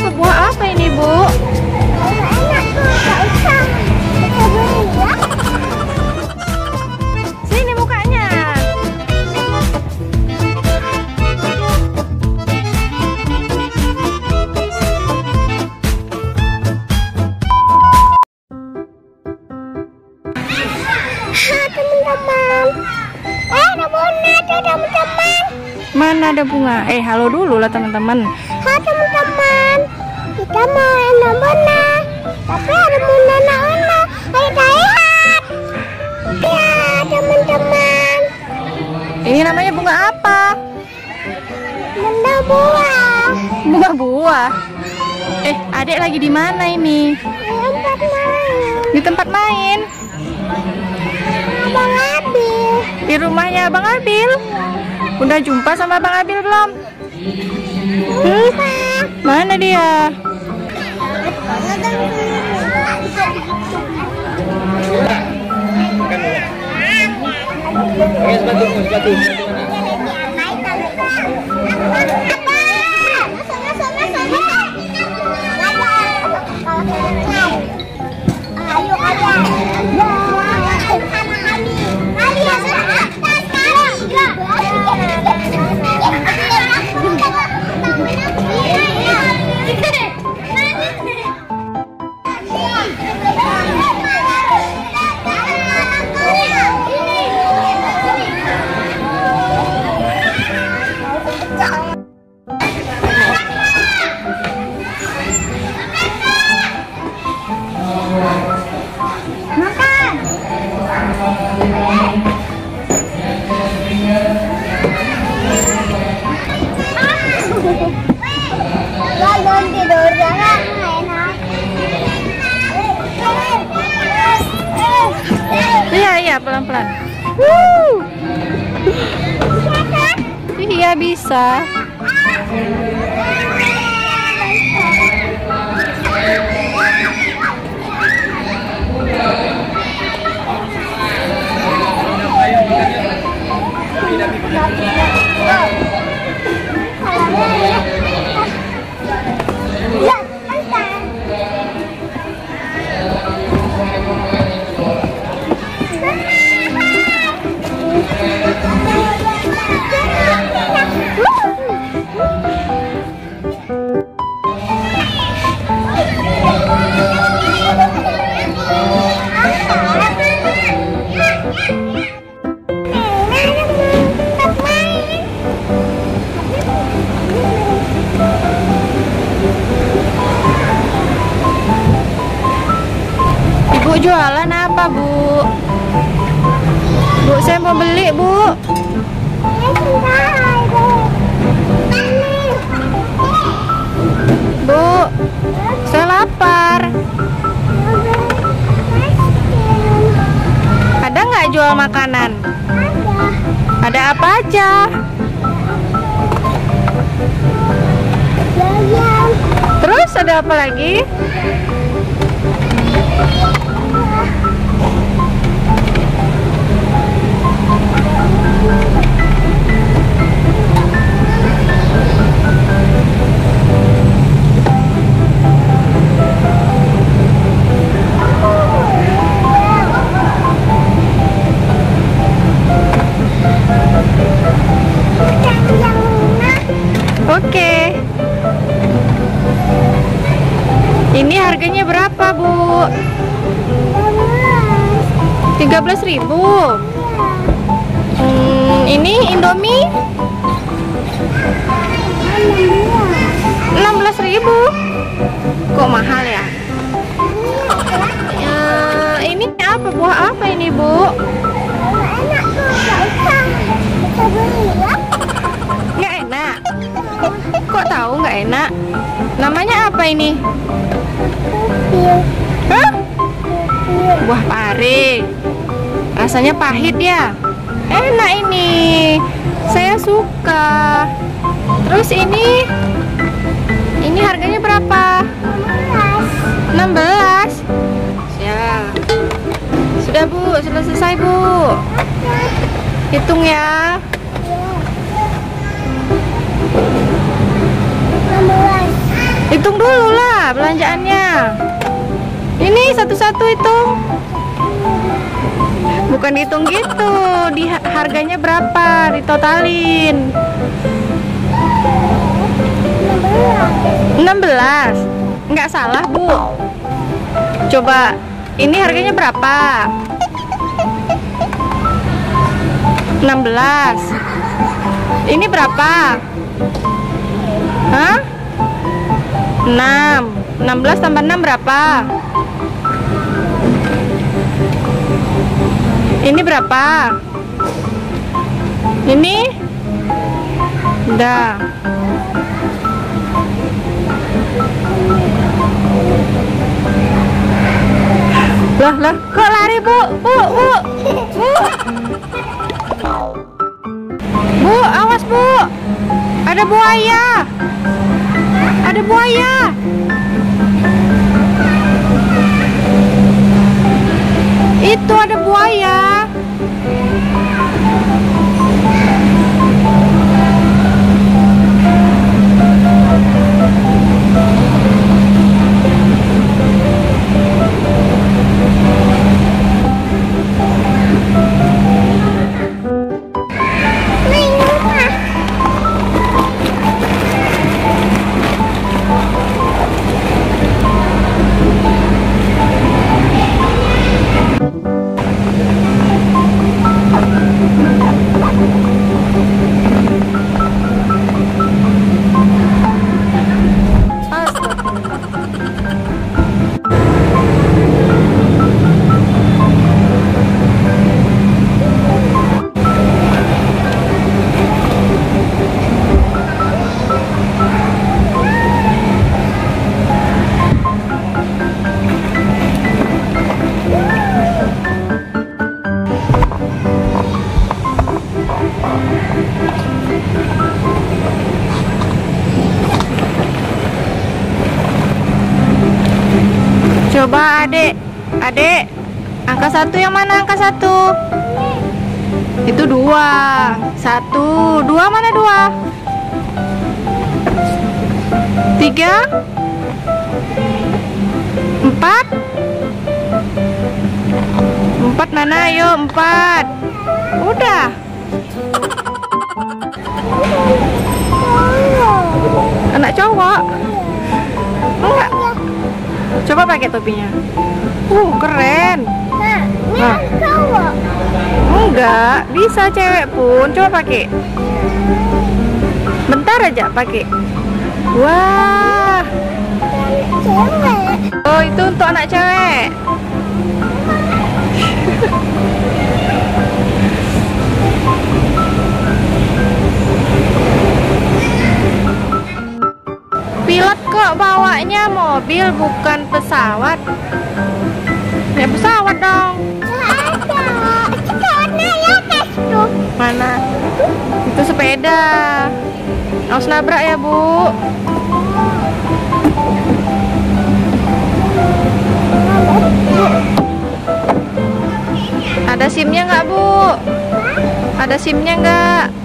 apa buah apa ini, Bu? Enak tuh, gak usah. Kita beli ya. Sini mukanya. Hai teman-teman. Eh, ada bunga tuh teman-teman. Mana ada bunga? Eh, halo dulu lah teman-teman. Hai teman-teman. Kita mau enak bunga. Tapi ada bunga anak-anak. Ayo kita lihat. Ya, teman-teman. Ini namanya bunga apa? Benda buah. Bunga buah. Eh, adik lagi di mana ini? Tempat main. Di tempat main. Abang Abil. Di rumahnya Abang Abil. Udah jumpa sama Abang Abil belum? Hmm? Mana dia? Pakai sepatu, sepatu. Ayo pelan-pelan. Iya, bisa. Jualan apa, Bu? Bu, saya mau beli, Bu. Bu, saya lapar. Ada nggak jual makanan? Ada apa aja? Terus ada apa lagi? 13.000. Hmm, ini Indomie 16.000. Kok mahal ya? Ya, ini apa buah apa ini, Bu? Nggak enak. Kok tahu nggak enak? Namanya apa ini? Hah? Buah pare. Rasanya pahit ya? Enak ini. Saya suka. Terus ini ini harganya berapa? 16. Ya. Sudah, Bu. Sudah selesai, Bu. Hitung ya. Hitung dulu lah belanjaannya. Ini satu-satu hitung. Bukan dihitung gitu, di harganya berapa, ditotalin. 16. Nggak salah, Bu. Coba ini harganya berapa? 16. Ini berapa? Hah? 6. 16 tambah 6 berapa? Ini berapa? Ini? Udah. Lah, lah, kok lari, Bu? Bu, Bu. Bu. Bu, awas, Bu. Ada buaya. Ada buaya. Itu ada buaya. Coba adek, adek, angka satu yang mana angka satu? Itu dua, satu, dua mana dua? Tiga, empat, empat mana? Ayo empat. Udah. Anak cowok. Enggak. Coba pakai topinya. Uh, keren. Nah, ini Nah. cowok. Enggak, bisa cewek pun. Coba pakai. Bentar aja pakai. Wah. Cewek. Oh, itu untuk anak cewek. Kok bawanya mobil bukan pesawat. Ya pesawat dong. Mana? Itu sepeda. Awas nabrak ya, Bu. Ada SIM-nya nggak, Bu? Ada SIM-nya nggak?